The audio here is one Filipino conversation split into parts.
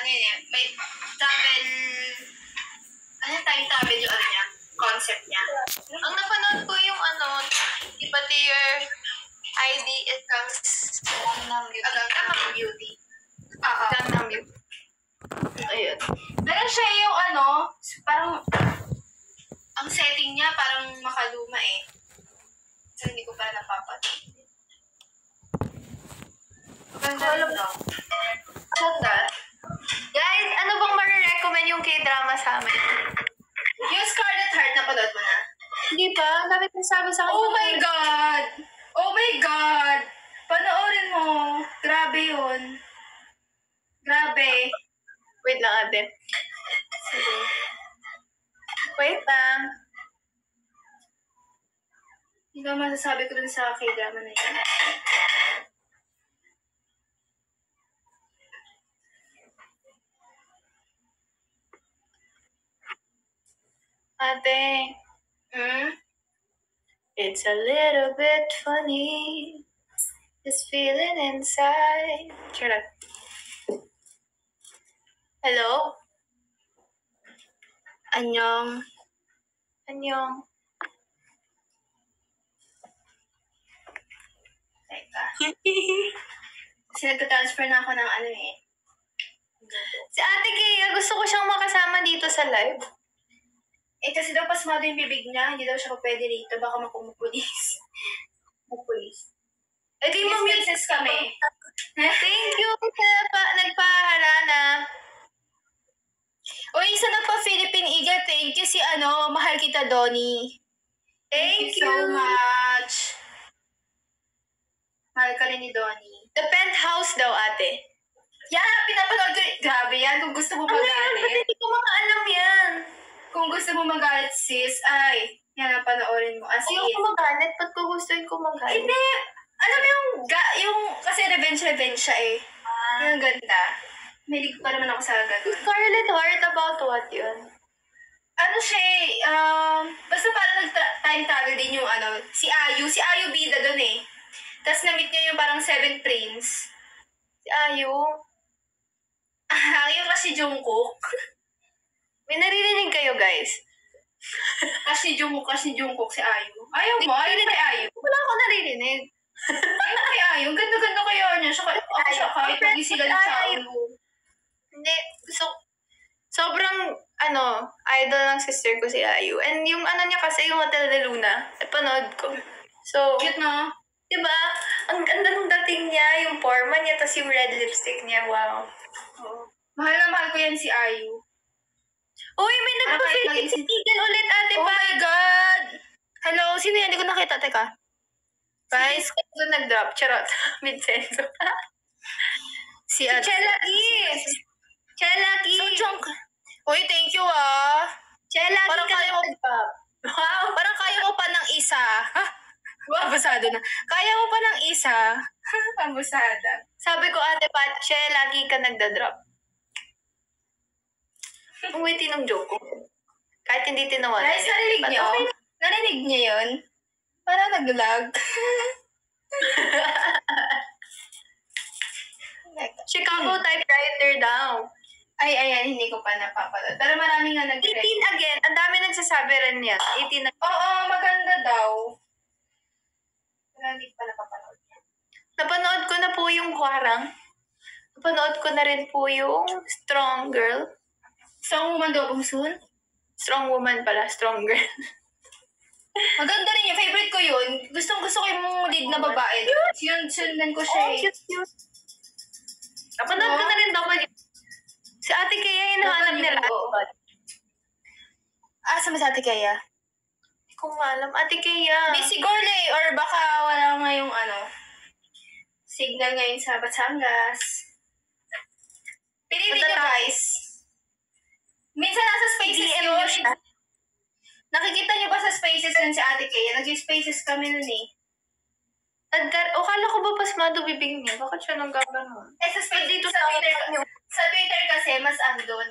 ano yun eh, may travel, ano yung time travel yung ano niya, concept niya. Ang napanood ko yung ano, di ba dear ID is Gangnam Beauty. Ah, Gangnam Beauty. Oo. Gangnam Beauty. Ayun. Pero siya yung ano, parang, ang setting niya parang makaluma eh. So, hindi ko pa napapansin. Maganda rin daw. Ganda. Guys, ano bang marirecommend yung k-drama sa amin? Yung Scarlet Heart, napanood mo na? Hindi pa. Dapat nasabi sa akin. Oh my God! Oh my God! Panoorin mo. Grabe yun. Grabe. Wait lang, ate. Sige. Wait lang. Hindi ko masasabi ko dun sa k-drama na yun. Ate, Hmm? it's a little bit funny. This feeling inside. Charot. Hello? Anyong. Anyong. Teka. Kasi nagka-transfer na ako ng ano eh. si Ate Kaya, gusto ko siyang makasama dito sa live. Eh kasi daw pasmado yung bibig niya, hindi daw siya pwede rito, baka makumupulis. Mupulis. Eh, mo spaces kami. Thank you sa pa, nagpaharana. O isa na pa Philippine Eagle, thank you si ano, mahal kita Donnie. Thank, so much. Mahal ka rin ni Donnie. The penthouse daw, ate. Yeah, pinapanood ko. Grabe yan, kung gusto mo Ano yan? Ba't hindi ko makaalam yan? Kung gusto mo magalit sis, ay, yan ang panoorin mo. As Ayaw in. ko magalit. Ba't ko gustuin ko magalit? Hindi. Alam mo yung, ga, yung, kasi revenge-revenge siya eh. Ah. Yung ganda. Mahilig pa naman ako sa ganun. Scarlet Heart about what yun? ano siya eh, um, basta parang nag-time travel din yung ano, si Ayu, si Ayu bida doon eh. Tapos na-meet niya yung parang Seven Prince. Si Ayu. Ah, yung kasi Jungkook. May naririnig kayo, guys. Kasi Jungkook, kasi Jungkook si Ayu. Ayaw mo, ayaw kay Ayu. Wala ako naririnig. Ayaw kay Ayu. Ganda-ganda kaya niya. Siya, ako siya kahit ng Ayu. Chao. Hindi. So, sobrang, ano, idol ng sister ko si Ayu. And yung ano niya kasi, yung Hotel de Luna, napanood ko. So, Cute no? Diba? Ang ganda ng dating niya, yung forma niya, tapos yung red lipstick niya. Wow. Oo. Mahal na mahal ko yan si Ayu. Uy, may Ah, nagpa-Philippine mag-isip- Eagle ulit, ate Oh my God! Hello, sino yan? Hindi ko nakita. Teka. Guys, kung nag-drop, charot. Vincenzo. Si, Si Ad- Chella Kiss. Chella So, Kiss. Junk. Uy, thank you ah. Chella Parang ka kaya ko- nag-drop. Wow. Parang kaya ko pa ng isa. Ha? Abusado na. Kaya ko pa ng isa. Abusada. Sabi ko, ate Pat, Chella, lagi ka nagda-drop. Witty ng joke ko. Kahit hindi tinawanan. Guys, narinig niyo? okay Narinig niyo yun? Parang nag-lag. Chicago typewriter daw. Ay, ayan, hindi ko pa napapanood. Pero marami nga nag 18 again. Ang dami nagsasabi rin yan. 18 na. Oo, maganda daw. Pero hindi ko pa napapanood. Napanood ko na po yung Kwarang. Napanood ko na rin po yung Strong Girl. Strong Woman daw kung soon. Strong Woman pala, Strong Girl. Maganda rin yung favorite ko yun. Gustong gusto ko yung lead na babae. Yun, sundan ko siya Oh, eh. cute, cute. Napanood ko na rin W. Si ate Kaya hinahanap W, nila. oo. Ah, sa Masate kaya? Hindi ko nga alam. Ate Kaya. Busy girl eh. Or baka wala nga yung ano, signal ngayon sa Batangas. Pilitin nyo Matata- guys. Minsan nasa spaces DM yun. nyo siya. Nakikita nyo ba yun si Ate Kaya? Nag-spaces kami nun eh. Nagdar- o, kala ko ba pasmado bibig niya? Bakit siya nang gaganon? Eh, sa spaces Dito sa Twitter, sa Twitter kasi mas andon.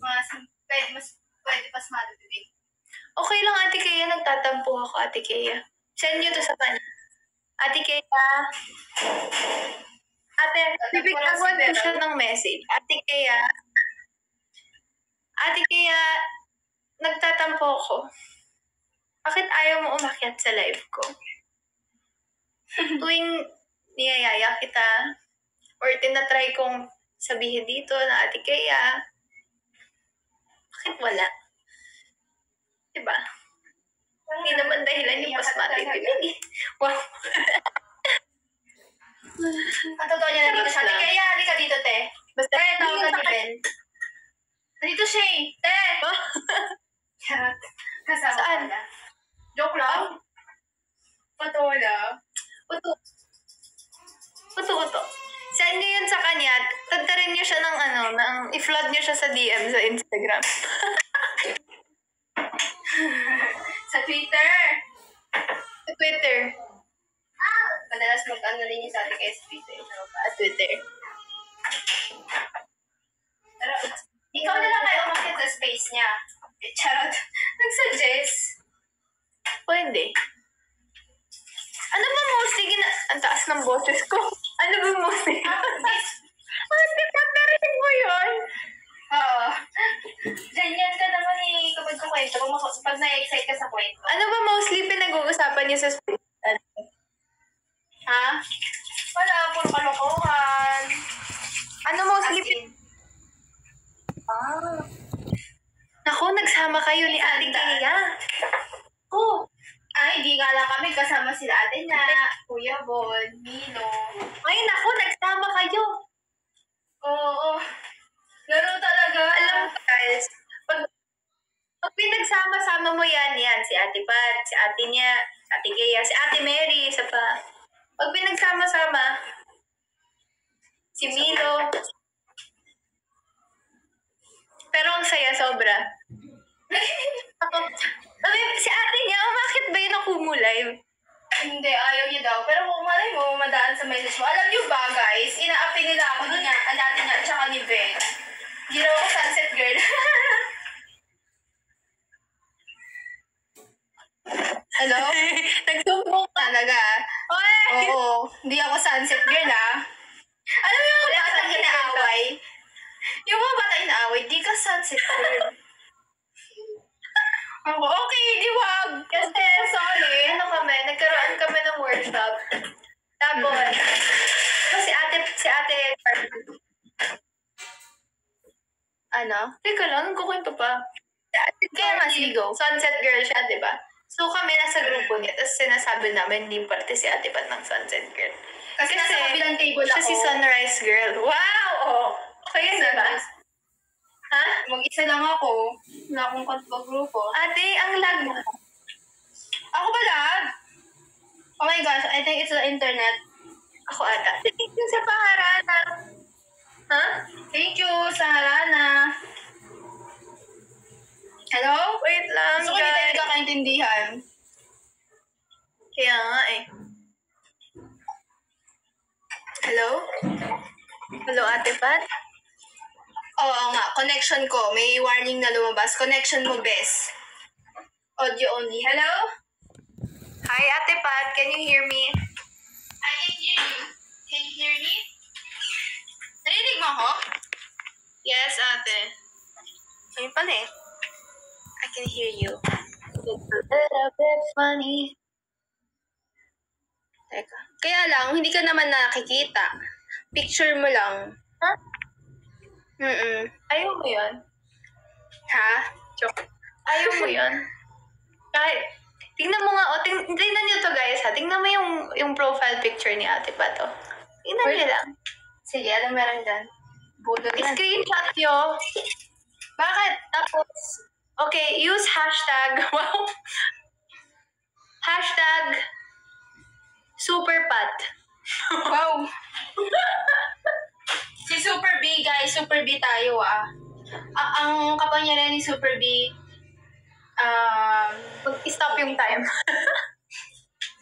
Mas, pwede, mas, pwede pas madubig. Okay lang, Ate Kaya. Nagtatampo ako, Ate Kaya. Send nyo to sa kanya. Ate Kaya. Ate, bibigyan ko siya ng message. Ate Kaya, Ate Kaya, nagtatampo ko. Bakit ayaw mo umakyat sa live ko? Tuwing niyayaya kita, or tinatry kong sabihin dito na Ate Kaya, bakit wala? Diba? Hindi naman dahilan yung pasmatic bibig. Wow. Ang totoo niya nandito siya. Lang. Kaya, halika dito, te. Basta, Te, tawag ka hindi ni Ben. Nandito siya eh. Te! Charot. Kasama Saan? ka na. Joke lang. Patola. Uto. Uto, uto. Send niyo yun sa kanya. Tagtarin niyo siya ng ano, ng i-flood niyo siya sa DM sa Instagram. Sa Twitter. Sa Twitter. Madalas mag-ano rin yung sa atin kay Twitter. Sa Twitter. Pero, ikaw na lang kayo umakit sa space niya. Charot. Pwede. Ano ba mostly gina... Ang taas ng boses ko. Ano ba mostly? Ate, ba't narinig mo yun? Oo. Ganyan ka naman eh kapag kukwento. Pag, pag na-excite ka sa kwento. Ano ba mostly pinag-uusapan niyo sa space? Ha? Wala, puro kalokohan. Ano As mostly... in, Ah. Naku, nagsama kayo ni Ate Kaya. Oh, ay, hindi nga lang kami kasama sila ate na, Kuya Bon, Mino. ay naku, nagsama kayo. Oo. Laro talaga. Alam mo guys, pag, pag pinagsama-sama mo yan, yan, si Ate Pat, si Ate niya, Ate Gaya, si Ate Mary, isa pa. Pag pinagsama-sama, si Milo. Pero ang saya, sobra. Ako, Sabi, si ate niya, bakit ba yun ako live? Hindi, ayaw niya daw. Pero kung malay mo, madaan sa message mo. Alam niyo ba, guys, ina-apply nila ako ni niya, natin niya, tsaka ni Ben. Hindi raw ako sunset girl. Hello? Nagsumbong ka. Talaga. Oy! Oo. Hindi ako sunset girl, ah. Alam mo yung mga Wala batang sunset girl inaaway? Yung mga batang inaaway, di ka sunset girl. Ako, okay, di wag. Kasi, sorry, ano kami, nagkaroon kami ng workshop. Tapos, tapos si ate, Ano? teka lang, nagkukwento pa. Si ate, Kaya nga. Sunset girl siya, di ba? So kami nasa grupo niya, tapos sinasabi namin, hindi parte si ate Pat ng Sunset girl. Kasi, nasa kabilang table siya ako. si Sunrise girl. Wow! Oh. Okay yun, di ba? Sunrise. Ha? Mag-isa lang ako. Wala akong grupo. Ate, ang lag mo. Ako ba lag? Oh my gosh, I think it's the internet. Ako ata. Yung sa paharana. Ha? Thank you, Sarana. Hello? Wait lang, Gusto ko hindi tayo guys. nagkakaintindihan. Kaya nga eh. Hello? Hello, Ate Pat? Oo nga, connection ko. May warning na lumabas. Connection mo, best. Audio only. Hello? Hi, Ate Pat. Can you hear me? Me? Narinig mo ako? Yes, Ate. Ayun pala eh. I can hear you. It's a little bit funny. Teka. Kaya lang, hindi ka naman nakikita. Picture mo lang. Ha? Mm-mm. Ayaw mo yun? Ha? Joke. Ayaw mo yun? Kahit, tingnan mo nga, oh, ting, tingnan nyo to guys ha. Tingnan mo yung, yung profile picture ni Ate Pat, oh. Tingnan nyo lang. Sige, anong meron dyan? Budol yan. Screenshot nyo. Bakit? Tapos, okay, use hashtag, wow. Hashtag, superpat. Wow! si Super B, guys. Super B tayo, ah. A- ang kapangyarihan ni Super B, um, Mag-stop yung time.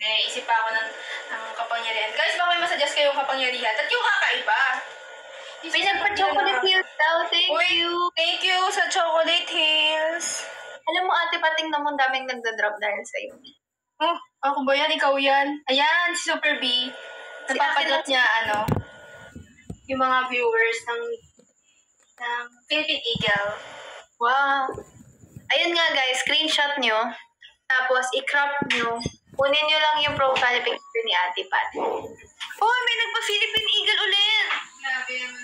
eh, isip pa ako ng, ng kapangyarihan. Guys, baka may masuggest kayong kapangyarihan. At yung kakaiba. Pinagpa-chocolate hills daw. Thank Uy, you. Thank you sa Chocolate Hills. Alam mo, ate, pating na mo daming nagda-drop dahil sa'yo. Oh, ako ba yan? Ikaw yan? Ayan, si Super B. Napapadot Si niya, ano. yung mga viewers ng ng Philippine Eagle. Wow. Ayun nga guys, screenshot nyo. Tapos, i-crop nyo. Kunin nyo lang yung profile picture ni Ate Pat. Oh, may nagpa-Philippine Eagle ulit! Grabe naman.